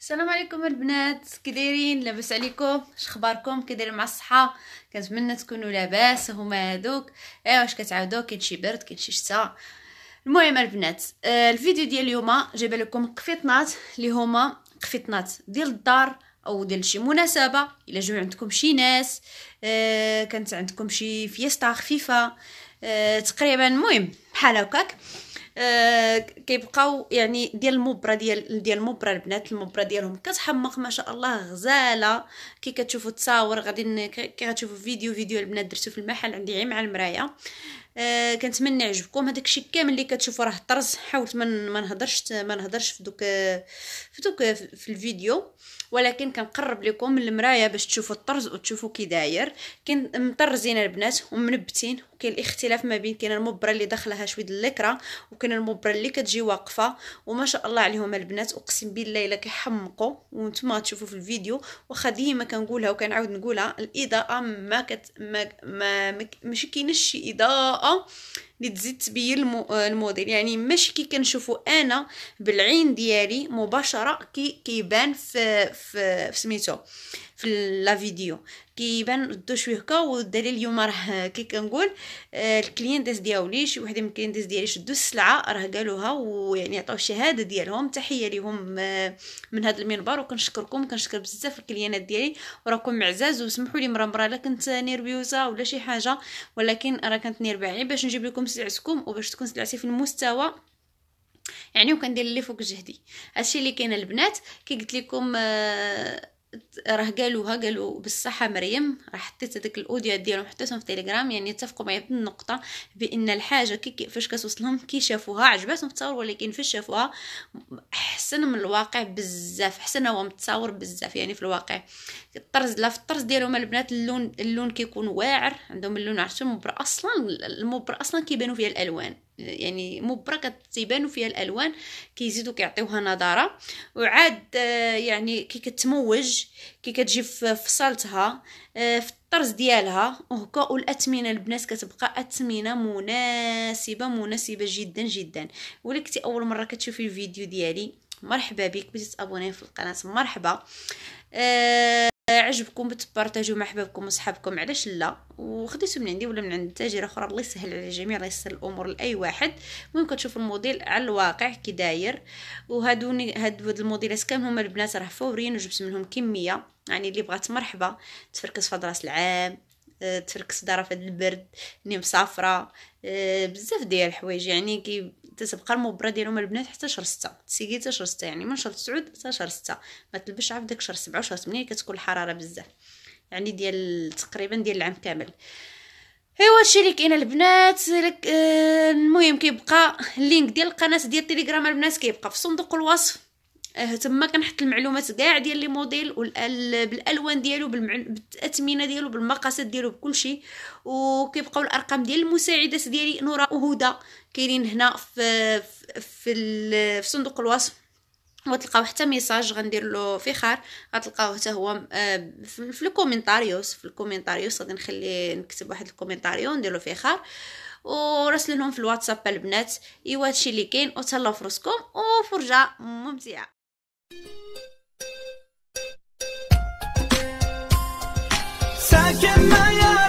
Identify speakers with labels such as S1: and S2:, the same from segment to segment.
S1: السلام عليكم البنات كي دايرين لاباس عليكم؟ اش اخباركم؟ مع الصحة؟ كنتمنى تكونوا لاباس هما هادوك. ايوا واش كتعاودوا؟ كاين شي برد كاين شي شتا. المهم البنات آه الفيديو ديال اليوم جايبه لكم قفيطنات اللي هما قفيطنات ديال الدار أو ديال شي مناسبة. إلا جاو عندكم شي ناس آه كانت عندكم شي فيستا خفيفة آه تقريبا المهم بحال هكاك. آه كيبقاو يعني ديال المبرة ديال ديال المبرة البنات المبرة ديالهم كتحمق ما شاء الله غزالة. كي كتشوفوا التصاور غادي كي غتشوفوا فيديو فيديو البنات درتو في المحل عندي غير مع المرايه آه كنتمنى يعجبكم. هذاك الشيء كامل اللي كتشوفوا راه طرز حاولت ما نهضرش ما نهضرش في دوك في دوك في الفيديو. ولكن كنقرب لكم من المرايه باش تشوفوا الطرز وتشوفوا كي داير. كاين مطرزين البنات ومنبتين وكاين الاختلاف ما بين كاين المبره اللي داخلها شوية الليكرا وكاين المبره اللي كتجي واقفة وما شاء الله عليهم البنات. أقسم بالله إلا كيحمقوا وأنتم تشوفوا في الفيديو واخا ديما كنقولها وكنعاود نقولها الإضاءة ما كت ما, ما ماشي كاينش شي إضاءة اللي تزيد تبين الموديل. يعني ماشي كي كنشوفو أنا بالعين ديالي مباشرة كي كيبان في في, في سميتو. في la vidéo كيبان ردو شوية هكا والدليل اليوم راه كي كنقول آه ال clientes ديالي شي وحدة من ال clientes ديالي شدو السلعة راه قالوها ويعني عطاو الشهادة ديالهم تحية ليهم آه من هذا المنبر. وكنشكركم كنشكر بزاف الكليانات ديالي. وراكم معزاز وسمحوا لي مرة مرة لا كنت nerviosa ولا شي حاجة ولكن راه كنت نيربعي باش نجيب لكم سلعتكم وباش تكون سلعتي في المستوى. يعني وكندير اللي فوق جهدي. هادشي اللي كاين البنات كي قلت لكم آه راه قالوها قالوا بالصحة مريم راه حطيت هذاك ال audio ديالهم حطيتهم في تيليجرام يعني اتفقوا معايا في النقطة بأن الحاجة كي فاش كتوصلهم كي شافوها عجباتهم التصاور ولكن فاش شافوها أحسن من الواقع بزاف أحسن هو متصاور بزاف يعني في الواقع. الطرز لا في الطرز ديالهم البنات اللون اللون كيكون واعر عندهم اللون عرفتوا المبر أصلا المبر أصلا كيبانوا فيها الألوان. يعني مبرة كتبانوا فيها الألوان كيزيدوا كيعطيوها نضاره وعاد آه، يعني كي كتموج كي كتجي في فصلتها آه، في الطرز ديالها وهكا والأثمنة البنات كتبقى أثمنة مناسبة مناسبة جدا جدا. ولا كنتي أول مرة كتشوفي الفيديو ديالي مرحبا بك بغيتي تابوني في القناة مرحبا. أه عجبكم بتبارطاجيو مع حبابكم وصحابكم علاش لا؟ وخديتو من عندي ولا من عند تاجر أخرى الله يسهل على الجميع الله يسهل الأمور لأي واحد. المهم كتشوفوا الموديل على الواقع كي داير. وهادوني هاد الموديلات كامل هما البنات راه فوريين وجبت منهم كمية يعني اللي بغات مرحبا تفركس في راس العام تفركس دارها في البرد ني مسافرة آه، بزاف ديال الحوايج. يعني كي تتبقى المبره ديالهم البنات حتى شهر ستة تسيقي حتى شهر ستة. يعني من شهر تسعود حتى شهر ستة. ما تلبسش عاد داك شهر سبعة وشهر ثمانية كتكون الحرارة بزاف. يعني ديال تقريبا ديال العام كامل. إيوا هادشي اللي كاين البنات. لك آه المهم كيبقى ال link ديال القناة ديال التليجرام البنات كيبقى في صندوق الوصف. تما كنحط المعلومات كاع ديال les modèles بالالوان ديالو بالاثمنه ديالو بالمقاسات ديالو بكلشي. وكيبقاو الأرقام ديال المساعدات ديالي نورا وهدى كاينين هنا في في, في صندوق الوصف. وتلقاو حتى message غندير له fijar غتلقاوه حتى هو آه، في ال comentarios في ال comentarios غادي نخلي نكتب واحد ال comentario ندير له fijar ورسل لهم في الواتساب البنات. إيوا هادشي اللي كاين. وتهلاو فراسكم وفرجة ممتعة. Second
S2: my eyes.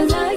S2: alive.